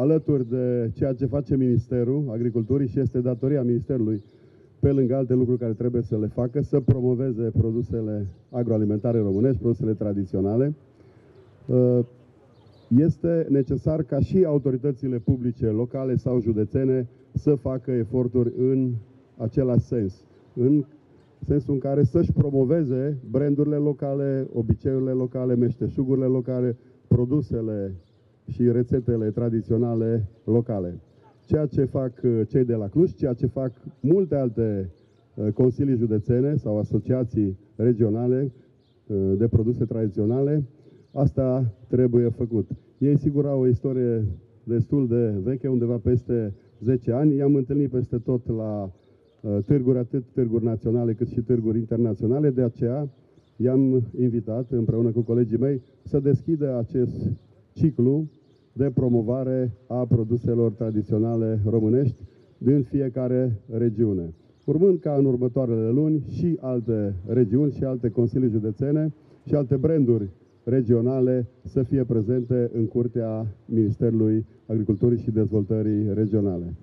alături de ceea ce face Ministerul Agriculturii și este datoria Ministerului, pe lângă alte lucruri care trebuie să le facă, să promoveze produsele agroalimentare românești, produsele tradiționale. Uh, este necesar ca și autoritățile publice, locale sau județene, să facă eforturi în același sens, în sensul în care să-și promoveze brandurile locale, obiceiurile locale, meșteșugurile locale, produsele și rețetele tradiționale locale. Ceea ce fac uh, cei de la Cluj, ceea ce fac multe alte uh, consilii județene sau asociații regionale uh, de produse tradiționale, asta trebuie făcut. Ei sigur au o istorie destul de veche, undeva peste 10 ani. I-am întâlnit peste tot la târguri, atât târguri naționale cât și târguri internaționale, de aceea i-am invitat împreună cu colegii mei să deschidă acest ciclu de promovare a produselor tradiționale românești din fiecare regiune. Urmând ca în următoarele luni și alte regiuni și alte consilii județene și alte branduri regionale să fie prezente în curtea Ministerului Agriculturii și Dezvoltării Regionale.